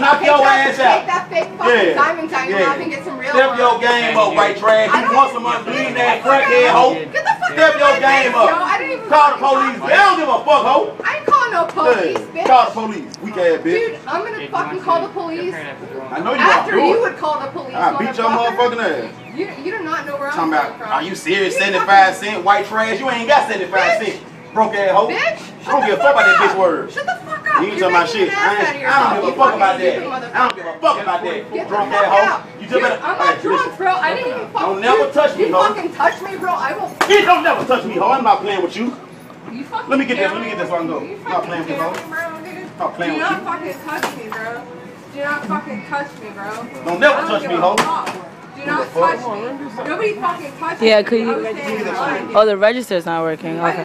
Knock your that, ass take that fake fucking Yeah. diamond tag Yeah. off and get some real Step your game up, white trash. I You don't- want some money, bleeding that Get the fuck crackhead out. hoe. Get the fuck Step out of your my game face, yo. up. I didn't even Call the fucking police. talk They don't give a fuck, hoe. I ain't calling no police, Hey, bitch. Call the police. Weak ass bitch. Dude, I'm gonna fucking call the police I know you after are. you would call the police. I beat your motherfucking ass. You, you do not know where I'm Talking coming about, from. are you serious? You 75 cent white trash? You ain't got 75 Bitch. cent. Broke ass hoe. Bitch, I don't give a fuck about that bitch word. Shut the fuck up. You ain't talking about shit. I, ass out of ain't, I don't give a fuck about that. I don't give a fuck about that. Get Drunk fuck ass hoe. You just better. I'm not drunk, bro. I didn't even fucking. Don't never touch me, You fucking touch me, bro. I will. Bitch, don't never touch me, hoe. I'm not playing with you. You fucking Let me get this, let me get me. this so I can go. You Not playing with kill you, me, bro, nigga. Not playing Do not fucking touch me, bro. Do not fucking touch me, bro. Don't never touch me, hoe. Do not touch me. Nobody fucking touch me. Yeah, could you- I was saying, Give me that like, Oh, the register's not working. Okay.